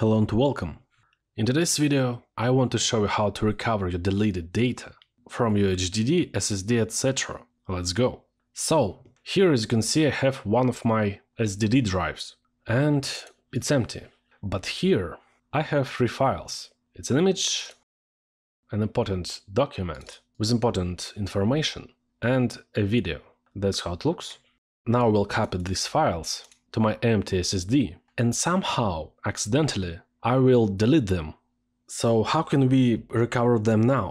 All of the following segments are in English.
Hello and welcome. In today's video, I want to show you how to recover your deleted data from your HDD, SSD, etc. Let's go. So, here as you can see I have one of my SSD drives and it's empty. But here I have three files. It's an image, an important document with important information and a video. That's how it looks. Now we'll copy these files to my empty SSD and somehow, accidentally, I will delete them. So how can we recover them now?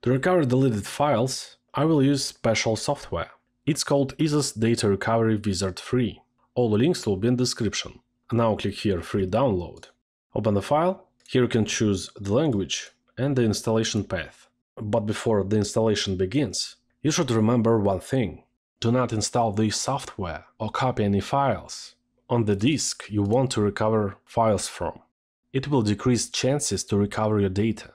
To recover deleted files, I will use special software. It's called EaseUS Data Recovery Wizard 3. All the links will be in description. Now click here Free Download. Open the file. Here you can choose the language and the installation path. But before the installation begins, you should remember one thing. Do not install this software or copy any files on the disk you want to recover files from. It will decrease chances to recover your data.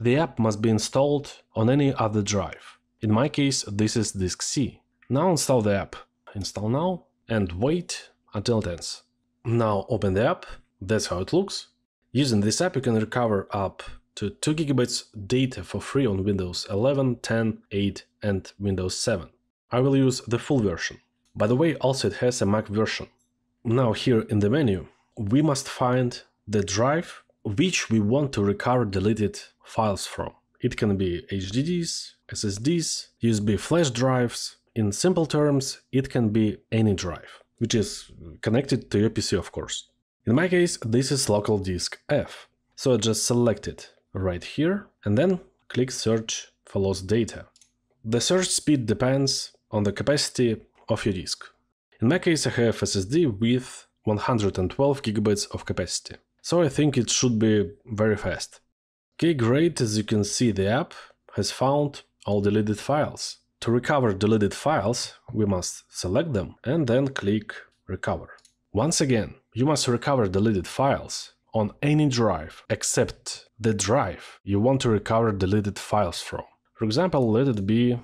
The app must be installed on any other drive. In my case, this is disk C. Now install the app. Install now and wait until it ends. Now open the app. That's how it looks. Using this app you can recover up to 2 GB data for free on Windows 11, 10, 8 and Windows 7. I will use the full version. By the way, also it has a Mac version. Now here in the menu, we must find the drive which we want to recover deleted files from. It can be HDDs, SSDs, USB flash drives. In simple terms, it can be any drive, which is connected to your PC of course. In my case, this is local disk F. So I just select it right here and then click search for lost data. The search speed depends on the capacity of your disk. In my case I have SSD with 112 GB of capacity, so I think it should be very fast. Okay, great, as you can see the app has found all deleted files. To recover deleted files, we must select them and then click recover. Once again, you must recover deleted files on any drive except the drive you want to recover deleted files from. For example, let it be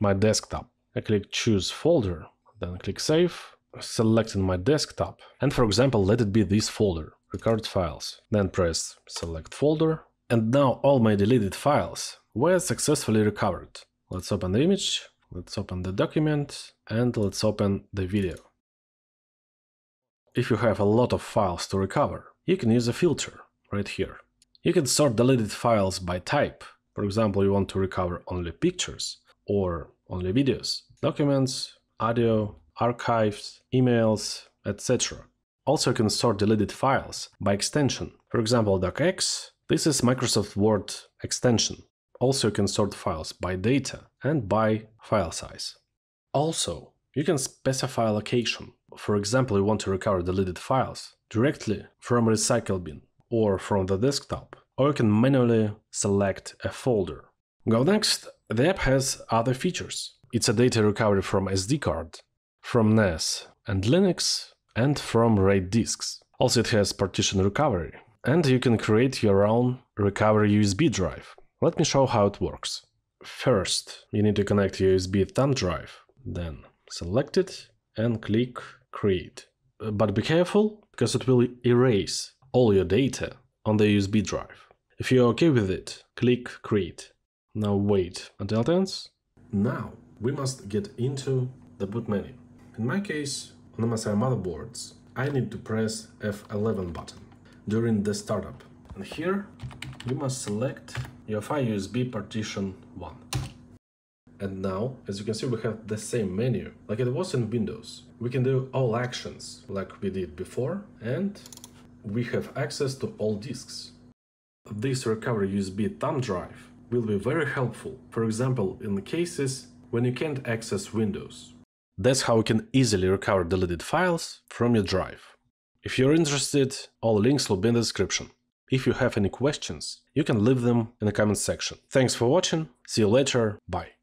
my desktop. I click choose folder then click Save, selecting my desktop, and for example let it be this folder, record files. Then press Select folder, and now all my deleted files were successfully recovered. Let's open the image, let's open the document, and let's open the video. If you have a lot of files to recover, you can use a filter right here. You can sort deleted files by type. For example, you want to recover only pictures or only videos, documents, audio, archives, emails, etc. Also you can sort deleted files by extension. For example, docx, this is Microsoft Word extension. Also you can sort files by data and by file size. Also, you can specify location. For example, you want to recover deleted files directly from recycle bin or from the desktop, or you can manually select a folder. Go next, the app has other features. It's a data recovery from SD card, from NAS and Linux, and from RAID disks. Also it has partition recovery, and you can create your own recovery USB drive. Let me show how it works. First, you need to connect your USB thumb drive, then select it and click create. Uh, but be careful, because it will erase all your data on the USB drive. If you're okay with it, click create. Now wait until it ends. Now we must get into the boot menu. In my case, on MSI motherboards, I need to press F11 button during the startup. And here you must select UEFI USB partition 1. And now, as you can see, we have the same menu like it was in Windows. We can do all actions like we did before and we have access to all disks. This recovery USB thumb drive will be very helpful, for example, in cases when you can't access Windows. That's how you can easily recover deleted files from your drive. If you're interested, all links will be in the description. If you have any questions, you can leave them in the comment section. Thanks for watching, see you later, bye.